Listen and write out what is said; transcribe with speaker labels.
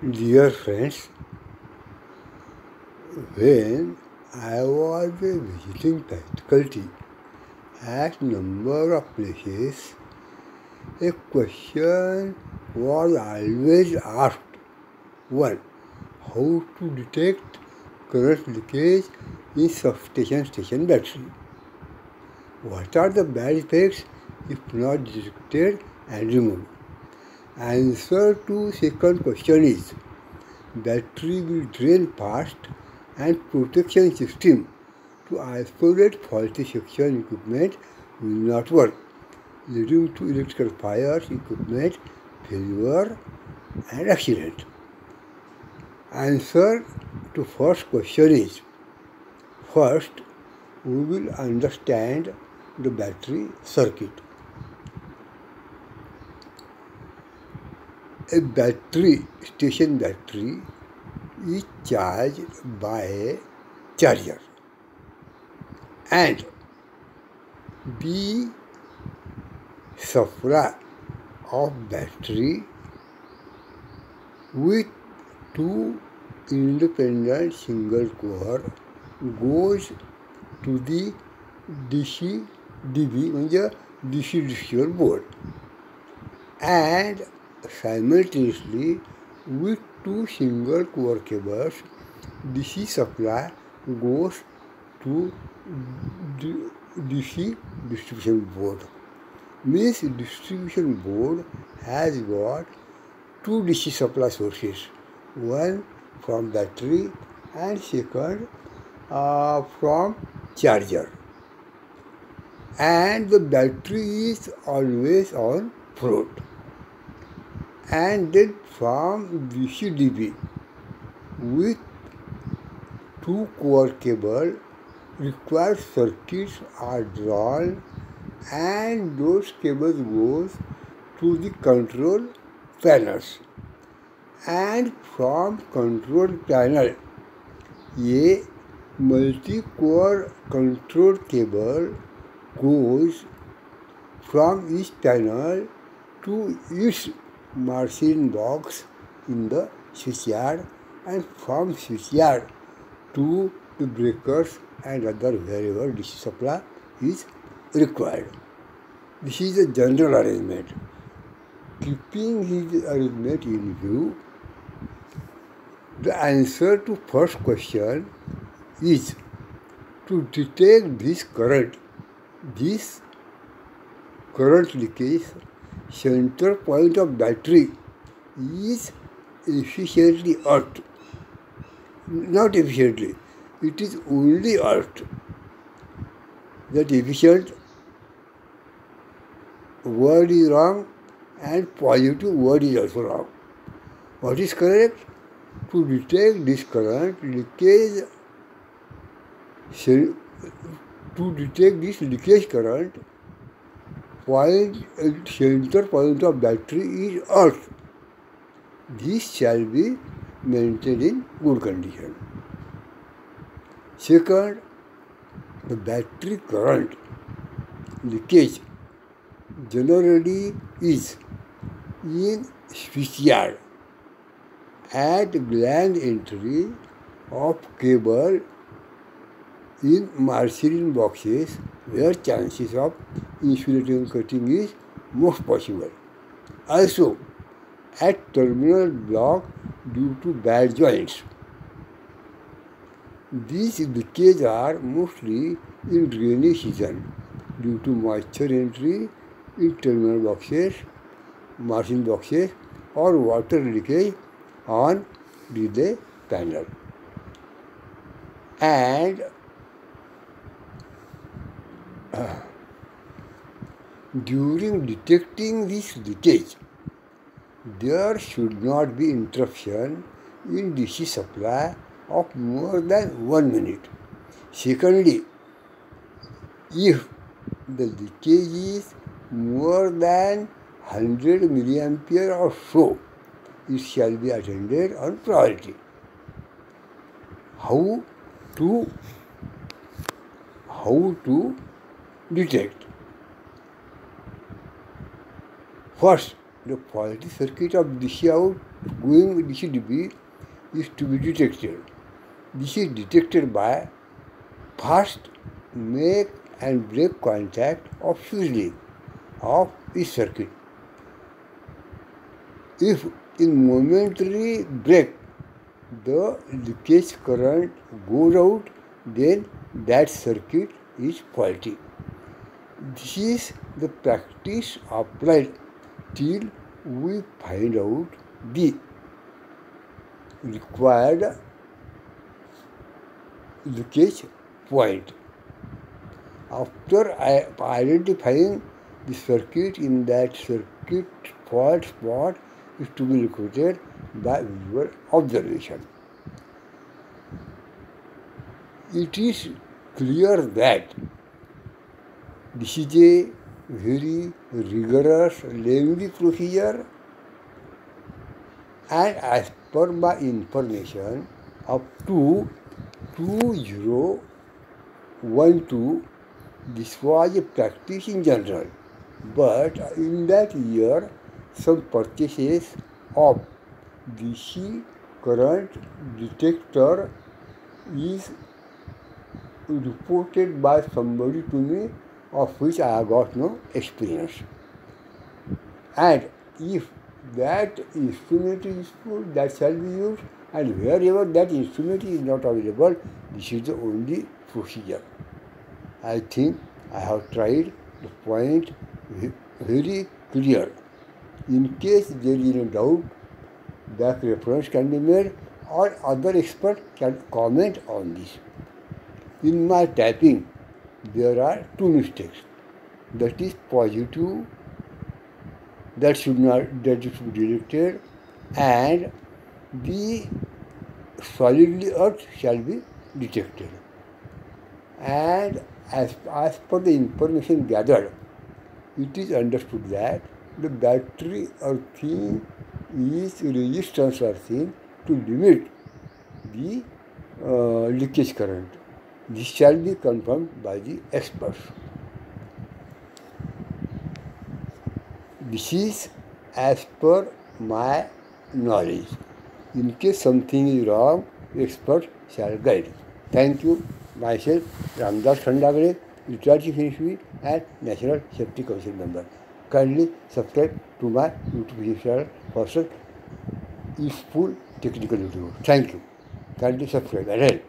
Speaker 1: Dear friends, when I was visiting faculty at number of places, a question was always asked. One, how to detect current leakage in substation station battery? What are the bad effects if not detected and removed? Answer to second question is battery will drain fast and protection system to isolate faulty section equipment will not work, leading to electrical fires, equipment failure and accident. Answer to first question is first we will understand the battery circuit. Battery, station battery, is charged by a charger and the supply of battery with two independent single core goes to the DC DB म्हणजे DC distribution board and simultaneously with two single core cables DC supply goes to DC distribution board. Means distribution board has got two DC supply sources one from battery and second uh, from charger. And the battery is always on float and then from DCDB with two core cable required circuits are drawn and those cables goes to the control panels and from control panel. A multi-core control cable goes from each panel to each marshalling box in the switchyard and from switchyard to the breakers and other wherever DC supply is required. This is a general arrangement. Keeping his arrangement in view, the answer to first question is to detect this current, this current leakage center point of battery is efficiently earthed. Not efficiently, it is only earthed. That efficient word is wrong and positive word is also wrong. What is correct? To detect this current leakage, to detect this leakage current, point center point of battery is earth. This shall be maintained in good condition. Second, the battery current leakage generally is in switchyard at gland entry of cable in marshalling boxes where chances of insulating cutting is most possible. Also, at terminal block due to bad joints. These leakages are mostly in rainy season due to moisture entry in terminal boxes, Marcin boxes or water leakage on relay panel. And uh, during detecting this leakage, there should not be interruption in DC supply of more than one minute. Secondly, if the leakage is more than 100 milliampere or so, it shall be attended on priority. How to how to detect? First, the faulty circuit of DC out going DC DB is to be detected. This is detected by first make and break contact of fuse leg of each circuit. If in momentary break the leakage current goes out, then that circuit is faulty. This is the practice applied till we find out the required leakage point. After identifying the circuit in that circuit fault spot is to be located by visual observation. It is clear that this is a very rigorous, lengthy procedure and as per my information up to 2012 this was a practice in general. But in that year some purchases of DC current detector is reported by somebody to me of which I have got no experience. And if that instrument is useful, that shall be used, and wherever that instrument is not available, this is the only procedure. I think I have tried the point very clear. In case there is a doubt, that reference can be made or other expert can comment on this. In my typing, there are two mistakes. That is positive, that should not that should be deleted, and the solidly earth shall be detected. And as, as per the information gathered, it is understood that the battery earthing is resistance earthing to limit the uh, leakage current. This shall be confirmed by the experts. This is as per my knowledge. In case something is wrong, expert shall guide. Thank you. Myself, Ramdas Khandagare, retired chief ministry and National Safety Council member. Kindly subscribe to my YouTube channel for such useful technical videos. Thank you. Kindly subscribe and help.